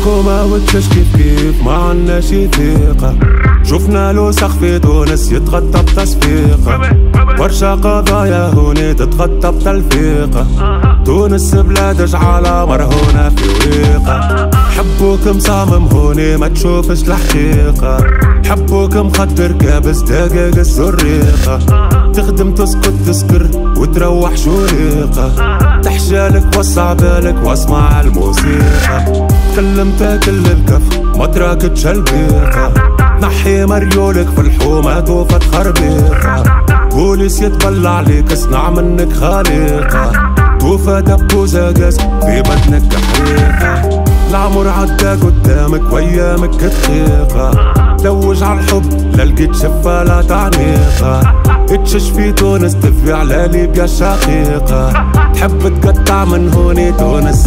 حكومة وتشاش كيف كيف ما عنا شي ثقة شفنا له في تونس يتغطى بتصفيقة برشا قضايا هوني تتغطى بتلفيقة تونس بلاد جعالة مرهونة في ويقة حبوك مصمم هوني ما تشوفش الحقيقة حبوك مخدر كابس دقاق الزريقة تخدم تسكت تسكر وتروح شريقة تحشالك وسع بالك واسمع الموسيقى. كلمت كل الكف ما تراكتش البيقة نحي مريولك في الحومة وفت خربيقة. بوليس يتبلع عليك اصنع منك خليقة. توفى دب وزقز في بدنك حقيقة العمر عدى قدامك وأيامك دقيقة دوج على الحب للقيت شفة لا تعنيقة اتشش في تونس تفي على ليبيا الشقيقة تحب تقطع من هوني تونس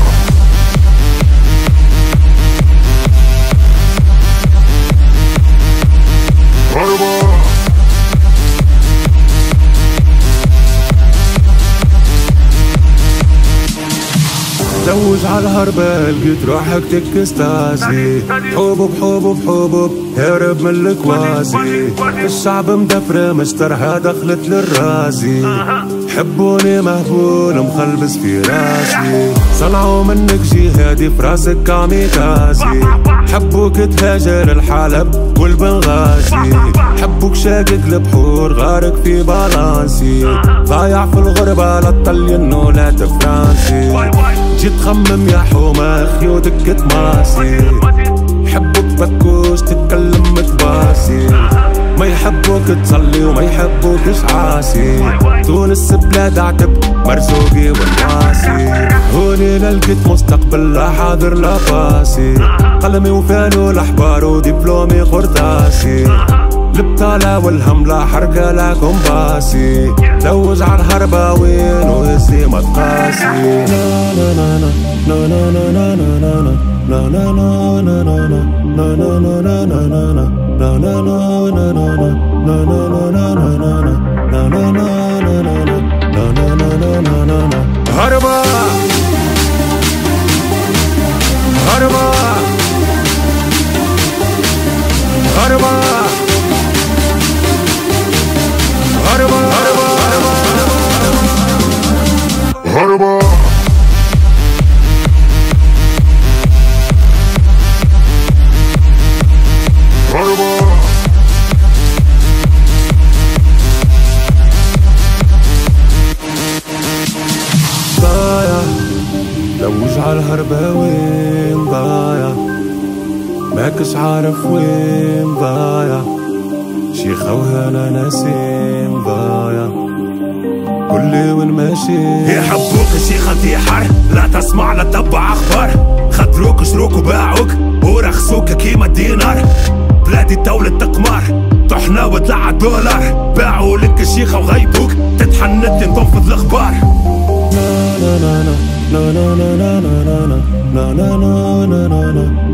الهربة لقيت روحك تكستازي. حبوب حبوب حبوب هرب من الكوازي. الشعب مدفرة مشترها دخلت للرازي. حبوني مهبول مخلبس في راسي. صنعوا منك جهادي في راسك كاميكازي حبوك تهاجر الحلب والبنغازي. حبوك شاقق البحور غارق في بالانسي. ضايع في الغربة لا تطلين ولا تفرانسي جيت خمم يا حومة خيودك تماسي حبوك بكوش تتكلم متباسي. ما يحبوك تصلي وما يحبوك عاسي. تونس بلاد عتب مرزوقي والناسي. هوني لقيت مستقبل لا حاضر لا باسي قلمي وفانو الاحبار ودبلومي قرطاسي البطالة والهم لا حركة لا كومباسي. لوج على الهرباوين وهزي ما تقاسي هربا لوج على الهربة وين ضايع ماكش عارف وين ضايع شيخة وهنا نسيم ضايع قولي وين ماشي. يحبوك شيخة انتحار لا تسمع لا تتبع أخبار. خدروك شروك وباعوك ورخصوك كيما الدينار. بلادي دولة تقمار طحنا وطلع الدولار باعوا لك الشيخة وغيبوك تتحنت تنفذ الأخبار.